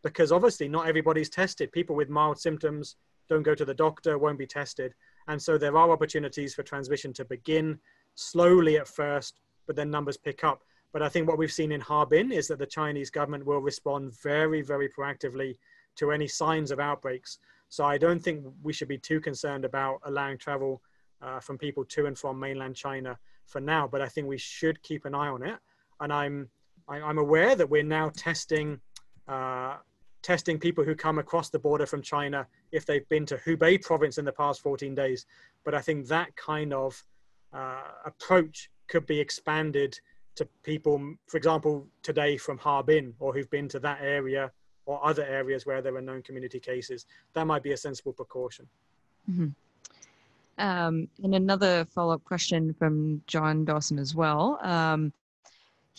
because obviously not everybody's tested. People with mild symptoms don't go to the doctor, won't be tested. And so there are opportunities for transmission to begin slowly at first, but then numbers pick up. But I think what we've seen in Harbin is that the Chinese government will respond very, very proactively to any signs of outbreaks. So I don't think we should be too concerned about allowing travel uh, from people to and from mainland China for now. But I think we should keep an eye on it. And I'm I'm aware that we're now testing uh, testing people who come across the border from China if they've been to Hubei province in the past 14 days. But I think that kind of uh, approach could be expanded to people, for example, today from Harbin or who've been to that area or other areas where there are known community cases. That might be a sensible precaution. Mm-hmm. Um, and another follow up question from John Dawson as well. Um,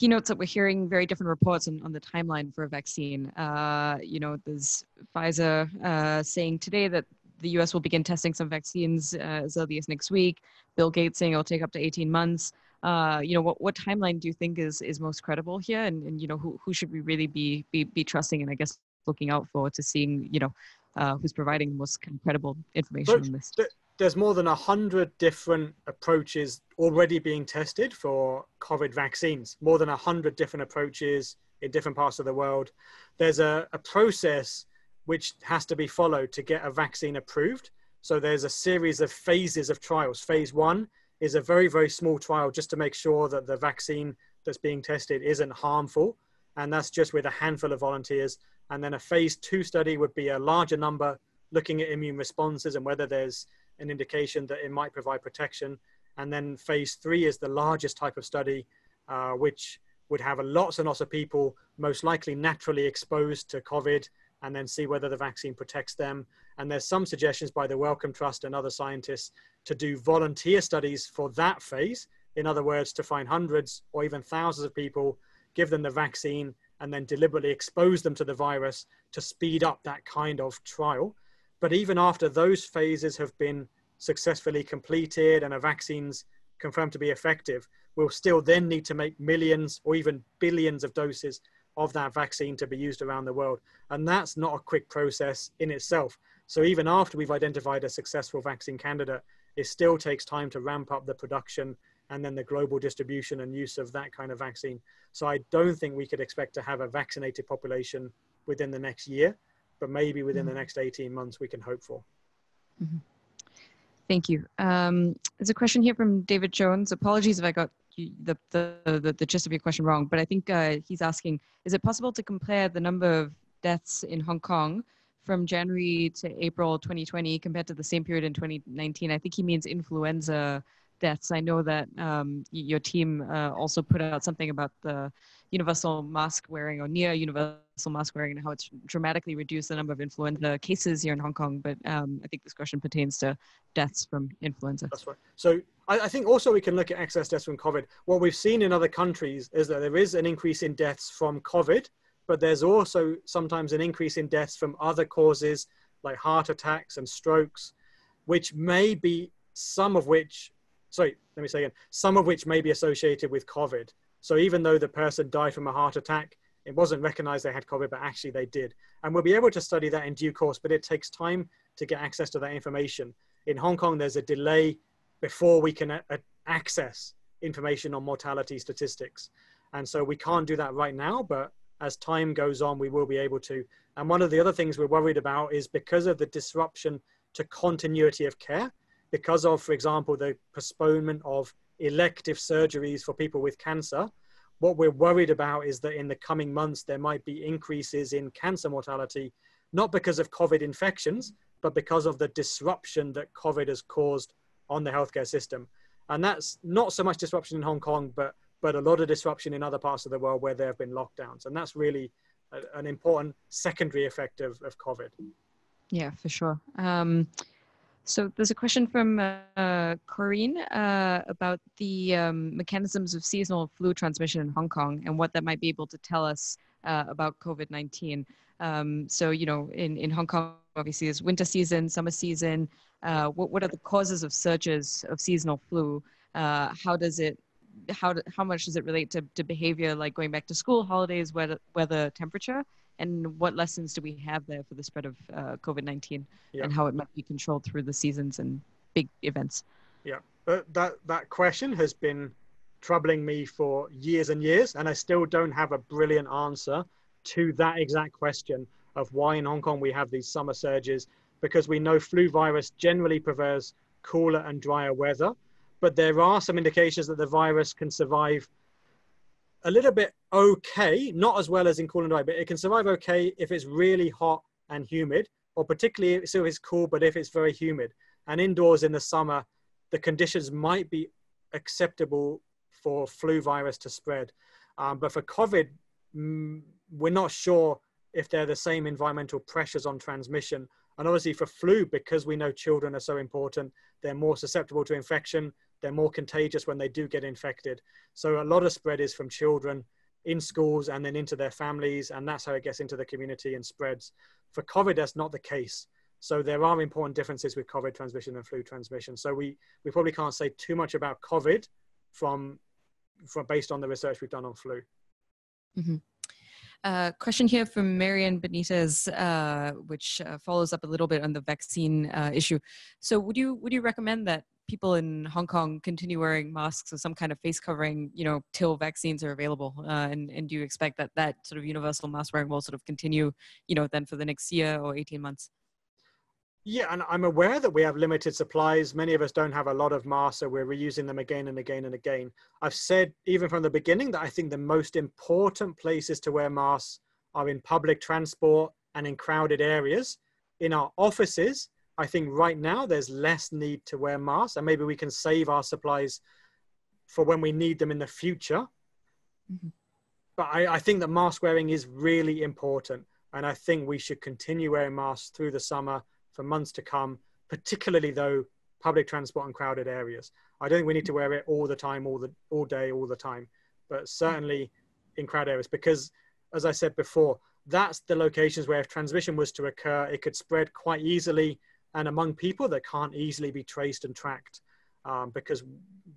he notes that we're hearing very different reports on, on the timeline for a vaccine. Uh, you know, there's Pfizer uh, saying today that the US will begin testing some vaccines uh, as early as next week. Bill Gates saying it'll take up to 18 months uh, you know, what, what timeline do you think is, is most credible here? And, and you know, who, who should we really be, be, be trusting and I guess looking out for to seeing, you know, uh, who's providing the most credible information on this? There's more than a hundred different approaches already being tested for COVID vaccines, more than a hundred different approaches in different parts of the world. There's a, a process which has to be followed to get a vaccine approved. So there's a series of phases of trials. Phase one is a very, very small trial just to make sure that the vaccine that's being tested isn't harmful. And that's just with a handful of volunteers. And then a phase two study would be a larger number looking at immune responses and whether there's an indication that it might provide protection. And then phase three is the largest type of study, uh, which would have lots and lots of people most likely naturally exposed to COVID and then see whether the vaccine protects them. And there's some suggestions by the Wellcome Trust and other scientists to do volunteer studies for that phase. In other words, to find hundreds or even thousands of people, give them the vaccine, and then deliberately expose them to the virus to speed up that kind of trial. But even after those phases have been successfully completed and a vaccine's confirmed to be effective, we'll still then need to make millions or even billions of doses of that vaccine to be used around the world. And that's not a quick process in itself. So even after we've identified a successful vaccine candidate, it still takes time to ramp up the production and then the global distribution and use of that kind of vaccine. So I don't think we could expect to have a vaccinated population within the next year, but maybe within mm-hmm. the next 18 months we can hope for. Mm-hmm. Thank you. Um, there's a question here from David Jones. Apologies if I got the, the, the, the gist of your question wrong, but I think uh, he's asking, is it possible to compare the number of deaths in Hong Kong from January to April 2020 compared to the same period in 2019. I think he means influenza deaths. I know that um, your team uh, also put out something about the universal mask wearing or near universal mask wearing and how it's dramatically reduced the number of influenza cases here in Hong Kong. But um, I think this question pertains to deaths from influenza. That's right. So I, I think also we can look at excess deaths from COVID. What we've seen in other countries is that there is an increase in deaths from COVID but there's also sometimes an increase in deaths from other causes like heart attacks and strokes, which may be some of which, sorry, let me say again, some of which may be associated with COVID. So even though the person died from a heart attack, it wasn't recognized they had COVID, but actually they did. And we'll be able to study that in due course, but it takes time to get access to that information. In Hong Kong, there's a delay before we can a- uh, access information on mortality statistics. And so we can't do that right now, but as time goes on, we will be able to. And one of the other things we're worried about is because of the disruption to continuity of care, because of, for example, the postponement of elective surgeries for people with cancer, what we're worried about is that in the coming months, there might be increases in cancer mortality, not because of COVID infections, but because of the disruption that COVID has caused on the healthcare system. And that's not so much disruption in Hong Kong, but, but a lot of disruption in other parts of the world where there have been lockdowns. And that's really a, an important secondary effect of, of COVID. Yeah, for sure. Um, so there's a question from uh, Corinne uh, about the um, mechanisms of seasonal flu transmission in Hong Kong and what that might be able to tell us uh, about COVID-19. Um, so, you know, in, in Hong Kong, obviously there's winter season, summer season. Uh, what, what are the causes of surges of seasonal flu? Uh, how does it, how, how much does it relate to, to behavior like going back to school, holidays, weather, weather temperature? And what lessons do we have there for the spread of uh, COVID-19 yeah. and how it might be controlled through the seasons and big events? Yeah, but that, that question has been troubling me for years and years, and I still don't have a brilliant answer to that exact question of why in Hong Kong we have these summer surges, because we know flu virus generally prefers cooler and drier weather, but there are some indications that the virus can survive a little bit okay, not as well as in cool and dry, but it can survive okay if it's really hot and humid, or particularly if it's cool, but if it's very humid. And indoors in the summer, the conditions might be acceptable for flu virus to spread. Um, but for COVID, mm, we're not sure if they're the same environmental pressures on transmission. And obviously for flu, because we know children are so important, they're more susceptible to infection they're more contagious when they do get infected. So a lot of spread is from children in schools and then into their families, and that's how it gets into the community and spreads. For COVID, that's not the case. So there are important differences with COVID transmission and flu transmission. So we, we probably can't say too much about COVID from, from based on the research we've done on flu. Mm-hmm. Uh, question here from Marian Benitez, uh, which uh, follows up a little bit on the vaccine uh, issue. So, would you would you recommend that people in Hong Kong continue wearing masks or some kind of face covering, you know, till vaccines are available? Uh, and, and do you expect that that sort of universal mask wearing will sort of continue, you know, then for the next year or 18 months? Yeah, and I'm aware that we have limited supplies. Many of us don't have a lot of masks, so we're reusing them again and again and again. I've said even from the beginning that I think the most important places to wear masks are in public transport and in crowded areas. In our offices, I think right now there's less need to wear masks, and maybe we can save our supplies for when we need them in the future. Mm-hmm. But I, I think that mask wearing is really important, and I think we should continue wearing masks through the summer for months to come, particularly though public transport and crowded areas. I don't think we need to wear it all the time, all the all day, all the time, but certainly in crowded areas because, as I said before, that's the locations where if transmission was to occur, it could spread quite easily and among people that can't easily be traced and tracked um, because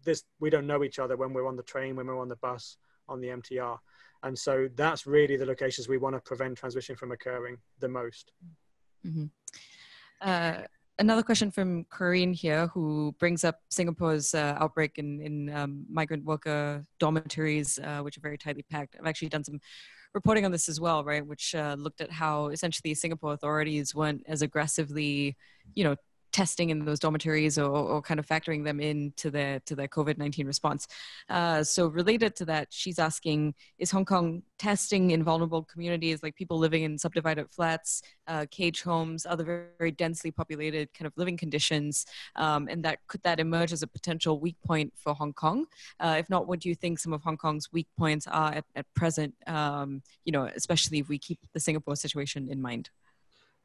this we don't know each other when we're on the train, when we're on the bus, on the MTR. And so that's really the locations we want to prevent transmission from occurring the most. Mm-hmm. Uh, another question from Corinne here, who brings up Singapore's uh, outbreak in, in um, migrant worker dormitories, uh, which are very tightly packed. I've actually done some reporting on this as well, right? Which uh, looked at how essentially Singapore authorities weren't as aggressively, you know, testing in those dormitories or, or kind of factoring them into their to their COVID-19 response. Uh, so related to that, she's asking, is Hong Kong testing in vulnerable communities like people living in subdivided flats, uh, cage homes, other very, very, densely populated kind of living conditions, um, and that could that emerge as a potential weak point for Hong Kong? Uh, if not, what do you think some of Hong Kong's weak points are at, at present? Um, you know, especially if we keep the Singapore situation in mind.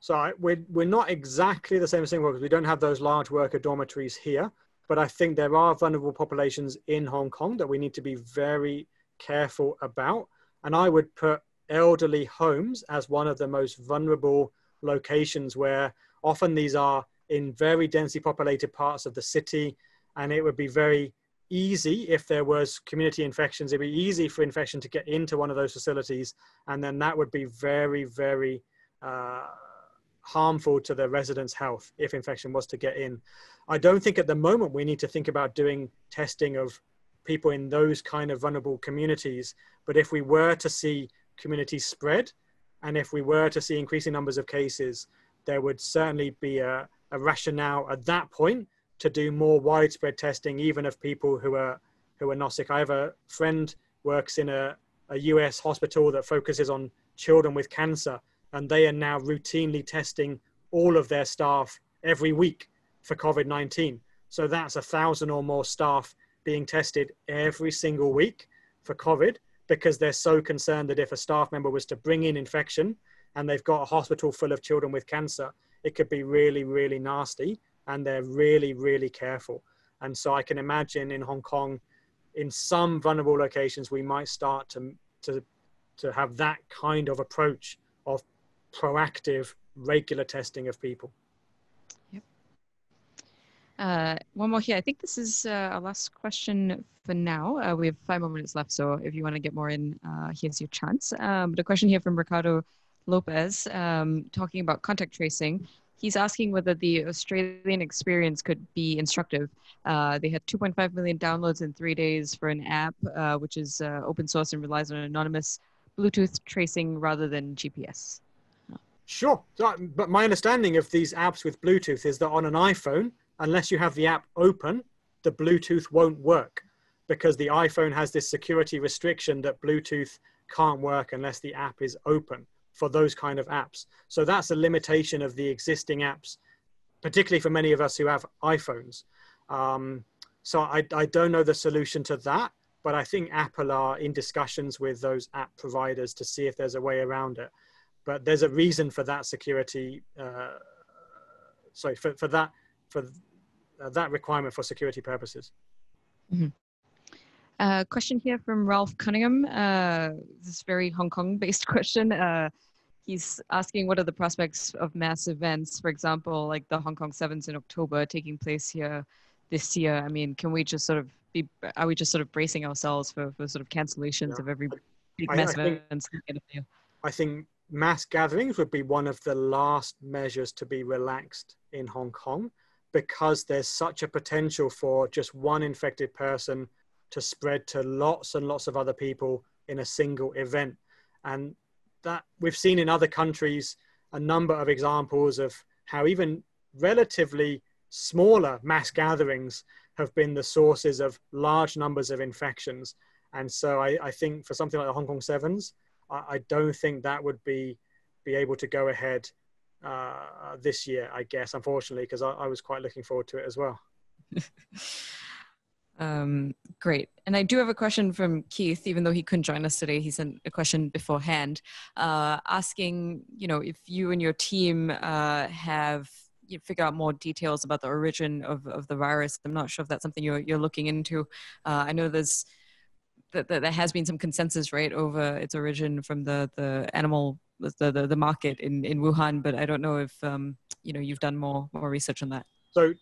So we're, we're not exactly the same as Singapore because we don't have those large worker dormitories here. But I think there are vulnerable populations in Hong Kong that we need to be very careful about. And I would put elderly homes as one of the most vulnerable locations where often these are in very densely populated parts of the city. And it would be very easy if there was community infections. It'd be easy for infection to get into one of those facilities, and then that would be very, very uh, harmful to the residents' health if infection was to get in. I don't think at the moment we need to think about doing testing of people in those kind of vulnerable communities. But if we were to see community spread, and if we were to see increasing numbers of cases, there would certainly be a, a rationale at that point to do more widespread testing, even of people who are who are not sick. I have a friend works in a, a US hospital that focuses on children with cancer, and they are now routinely testing all of their staff every week for COVID 19. So that's a thousand or more staff being tested every single week for COVID because they're so concerned that if a staff member was to bring in infection and they've got a hospital full of children with cancer, it could be really, really nasty. And they're really, really careful. And so I can imagine in Hong Kong, in some vulnerable locations, we might start to, to, to have that kind of approach proactive, regular testing of people. Uh, one more here. I think this is uh, our last question for now. Uh, we have five more minutes left, so if you want to get more in, uh, here's your chance. Um, but a question here from Ricardo Lopez um, talking about contact tracing. He's asking whether the Australian experience could be instructive. Uh, they had 2.5 million downloads in three days for an app, uh, which is open source and relies on anonymous Bluetooth tracing rather than GPS. Sure. But my understanding of these apps with Bluetooth is that on an iPhone, unless you have the app open, the Bluetooth won't work because the iPhone has this security restriction that Bluetooth can't work unless the app is open for those kind of apps. So that's a limitation of the existing apps, particularly for many of us who have iPhones. Um, so I, I don't know the solution to that, but I think Apple are in discussions with those app providers to see if there's a way around it. But there's a reason for that security. Uh, sorry, for, for that for uh, that requirement for security purposes. Mm-hmm. Uh, question here from Ralph Cunningham. Uh, this very Hong Kong based question. Uh, he's asking what are the prospects of mass events, for example, like the Hong Kong Sevens in October taking place here this year. I mean, can we just sort of be, are we just sort of bracing ourselves for, for sort of cancellations yeah. of every big mass I, I events? Think, I think mass gatherings would be one of the last measures to be relaxed in Hong Kong because there's such a potential for just one infected person to spread to lots and lots of other people in a single event. And that we've seen in other countries a number of examples of how even relatively smaller mass gatherings have been the sources of large numbers of infections. And so I, I think for something like the Hong Kong Sevens, I, I don't think that would be be able to go ahead uh, this year, I guess, unfortunately, because I, I, was quite looking forward to it as well. um, great. And I do have a question from Keith, even though he couldn't join us today. He sent a question beforehand uh, asking, you know, if you and your team uh, have you figure out more details about the origin of, of the virus. I'm not sure if that's something you're, you're looking into. Uh, I know there's that, that there has been some consensus, right, over its origin from the, the animal the, the, the market in, in Wuhan, but I don't know if um, you know you've done more more research on that. So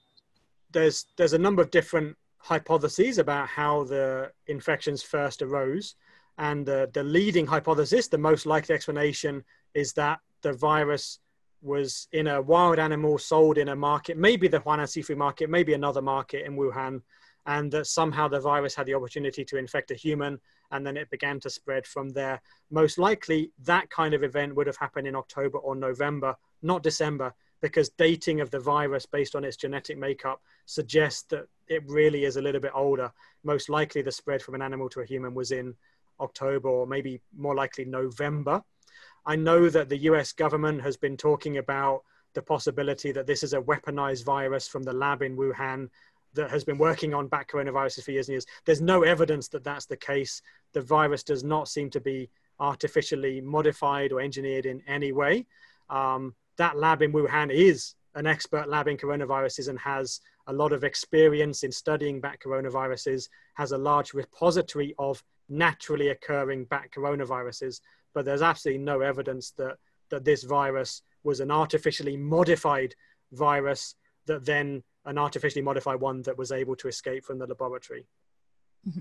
there's there's a number of different hypotheses about how the infections first arose, and the, the leading hypothesis, the most likely explanation, is that the virus was in a wild animal sold in a market, maybe the Huanan seafood market, maybe another market in Wuhan, and that somehow the virus had the opportunity to infect a human and then it began to spread from there. Most likely, that kind of event would have happened in October or November, not December, because dating of the virus based on its genetic makeup suggests that it really is a little bit older. Most likely, the spread from an animal to a human was in October or maybe more likely November. I know that the US government has been talking about the possibility that this is a weaponized virus from the lab in Wuhan that has been working on bat coronaviruses for years and years. There's no evidence that that's the case. The virus does not seem to be artificially modified or engineered in any way. Um, that lab in Wuhan is an expert lab in coronaviruses and has a lot of experience in studying bat coronaviruses, has a large repository of naturally occurring bat coronaviruses, but there's absolutely no evidence that, that this virus was an artificially modified virus that then an artificially modified one that was able to escape from the laboratory. Mm-hmm.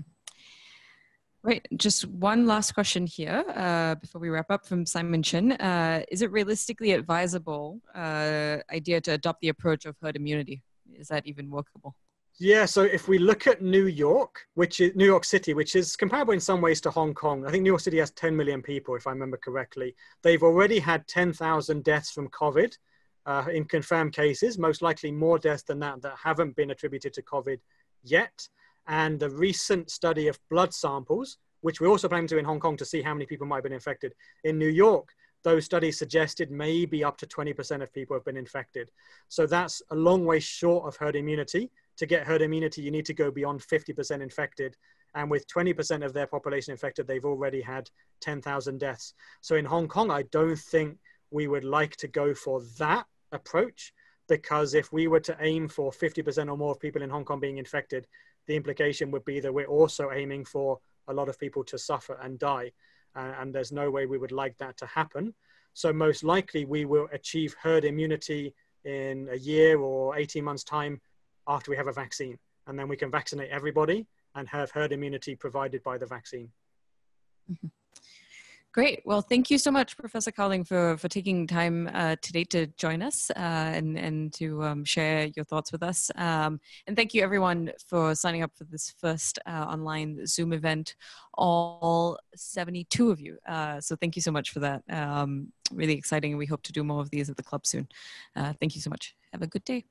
Right, just one last question here uh, before we wrap up from Simon Chen. Uh, is it realistically advisable uh, idea to adopt the approach of herd immunity? Is that even workable? Yeah, so if we look at New York, which is New York City, which is comparable in some ways to Hong Kong, I think New York City has 10 million people, if I remember correctly. They've already had 10,000 deaths from COVID uh, in confirmed cases, most likely more deaths than that that haven't been attributed to COVID yet. And the recent study of blood samples, which we also plan to in Hong Kong to see how many people might have been infected. In New York, those studies suggested maybe up to 20% of people have been infected. So that's a long way short of herd immunity to get herd immunity, you need to go beyond 50% infected. And with 20% of their population infected, they've already had 10,000 deaths. So in Hong Kong, I don't think we would like to go for that approach because if we were to aim for 50% or more of people in Hong Kong being infected, the implication would be that we're also aiming for a lot of people to suffer and die. Uh, and there's no way we would like that to happen. So most likely we will achieve herd immunity in a year or 18 months time after we have a vaccine. And then we can vaccinate everybody and have herd immunity provided by the vaccine. Mm-hmm. Great. Well, thank you so much, Professor Cowling, for, for taking time uh, today to join us uh, and, and to um, share your thoughts with us. Um, and thank you, everyone, for signing up for this first uh, online Zoom event, all 72 of you. Uh, so thank you so much for that. Um, really exciting. We hope to do more of these at the club soon. Uh, thank you so much. Have a good day.